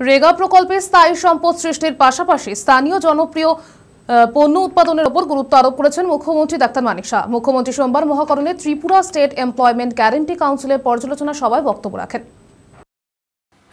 রেগা প্রকল্পে স্থায়ী সম্পদ সৃষ্টির পাশাপাশি স্থানীয় জনপ্রিয় পণ্য উৎপাদনের উপর গুরুত্ব আরোপ করেছেন মুখ্যমন্ত্রী ডাক্তার মানিক শাহ। মুখ্যমন্ত্রী সোমবার মহাকরণে ত্রিপুরা স্টেট এমপ্লয়মেন্ট গ্যারেন্টি কাউন্সিলের পর্যালোচনা সভায় বক্তব্য রাখেন।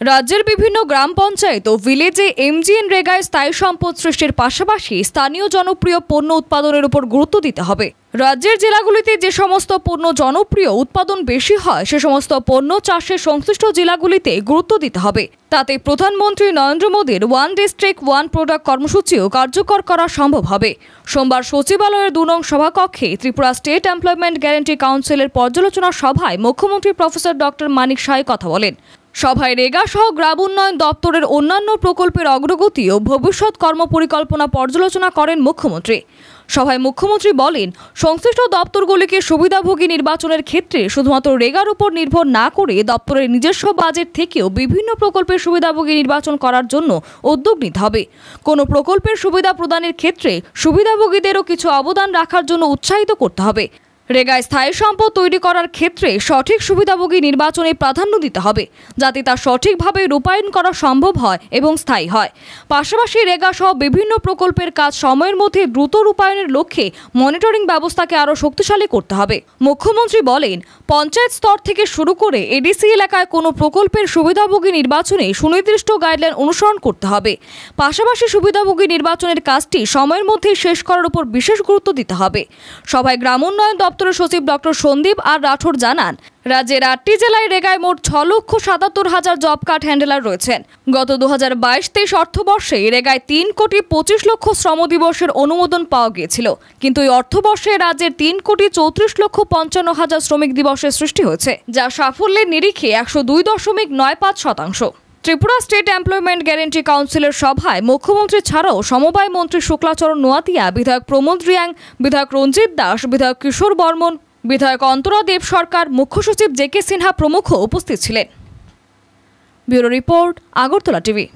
রাজ্যের বিভিন্ন গ্রাম পঞ্চায়েত ও ভিলেজে এমজিএন রেগায় স্থায়ী সম্পদ সৃষ্টির পাশাপাশি স্থানীয় জনপ্রিয় পণ্য উৎপাদনের উপর গুরুত্ব দিতে হবে। রাজ্যের জেলাগুলিতে যে সমস্ত পণ্য জনপ্রিয়, উৎপাদন বেশি হয়, সে সমস্ত পণ্য চাষের সংশ্লিষ্ট জেলাগুলিতে গুরুত্ব দিতে হবে। তাতে প্রধানমন্ত্রী নরেন্দ্র মোদীর ওয়ান ডিস্ট্রিক্ট, ওয়ান প্রোডাক্ট কর্মসূচিও কার্যকর করা সম্ভব হবে। সোমবার সচিবালয়ের দু নং সভাকক্ষে ত্রিপুরা স্টেট এমপ্লয়মেন্ট গ্যারান্টি কাউন্সিলের পর্যালোচনা সভায় মুখ্যমন্ত্রী প্রফেসর ডক্টর মানিক সাই কথা বলেন। সভায় রেগা সহ গ্রাম উন্নয়ন দপ্তরের অন্যান্য প্রকল্পের অগ্রগতি ও ভবিষ্যৎ কর্মপরিকল্পনা পর্যালোচনা করেন মুখ্যমন্ত্রী। সভায় মুখ্যমন্ত্রী বলেন, সংশ্লিষ্ট দপ্তরগুলিকে সুবিধাভোগী নির্বাচনের ক্ষেত্রে শুধুমাত্র রেগার উপর নির্ভর না করে দপ্তরের নিজস্ব বাজেট থেকেও বিভিন্ন প্রকল্পের সুবিধাভোগী নির্বাচন করার জন্য উদ্যোগ নিতে হবে। কোনো প্রকল্পের সুবিধা প্রদানের ক্ষেত্রে সুবিধাভোগীদেরও কিছু অবদান রাখার জন্য উৎসাহিত করতে হবে। রেগায় স্থায়ী সম্পদ তৈরি করার ক্ষেত্রে সঠিক সুবিধাভোগী নির্বাচনে প্রাধান্য দিতে হবে, যাতে তা সঠিকভাবে রূপায়ণ করা সম্ভব হয় এবং স্থায়ী হয়। পাশাপাশি রেগা সহ বিভিন্ন প্রকল্পের কাজ সময়ের মধ্যে দ্রুত রূপায়ণের লক্ষ্যে মনিটরিং ব্যবস্থাকে আরও শক্তিশালী করতে হবে। মুখ্যমন্ত্রী বলেন, পঞ্চায়েত স্তর থেকে শুরু করে এডিসি এলাকায় কোনো প্রকল্পের সুবিধাভোগী নির্বাচনে সুনির্দিষ্ট গাইডলাইন অনুসরণ করতে হবে। পাশাপাশি সুবিধাভোগী নির্বাচনের কাজটি সময়ের মধ্যে শেষ করার উপর বিশেষ গুরুত্ব দিতে হবে। সভায় গ্রাম উন্নয়ন দপ্তরের সচিব ডক্টর সন্দীপ আর রাঠোর জানান, রাজ্যের আটটি জেলায় রেগায় মোট ছ লক্ষ সাতাত্তর হাজার জব কার্ড হ্যান্ডেলার রয়েছেন। গত দু হাজার বাইশ তেইশ অর্থবর্ষে রেগায় তিন কোটি পঁচিশ লক্ষ শ্রম দিবসের অনুমোদন পাওয়া গিয়েছিল। কিন্তু এই অর্থবর্ষে রাজ্যের তিন কোটি চৌত্রিশ লক্ষ পঞ্চান্ন হাজার শ্রমিক দিবসের সৃষ্টি হয়েছে, যা সাফল্যের নিরিখে একশো দুই দশমিক নয় পাঁচ শতাংশ। ত্রিপুরা স্টেট এমপ্লয়মেন্ট গ্যারেন্টি কাউন্সিলের সভায় মুখ্যমন্ত্রী ছাড়াও সমবায় মন্ত্রী শুক্লাচরণ নোয়াতিয়া, বিধায়ক প্রমোদ রিয়াং, বিধায়ক রঞ্জিত দাস, বিধায়ক কিশোর বর্মন, বিধায়ক অন্তরা দেব সরকার, মুখ্য সচিব জে কে সিনহা প্রমুখ উপস্থিত ছিলেন। Bureau report, Agartala TV.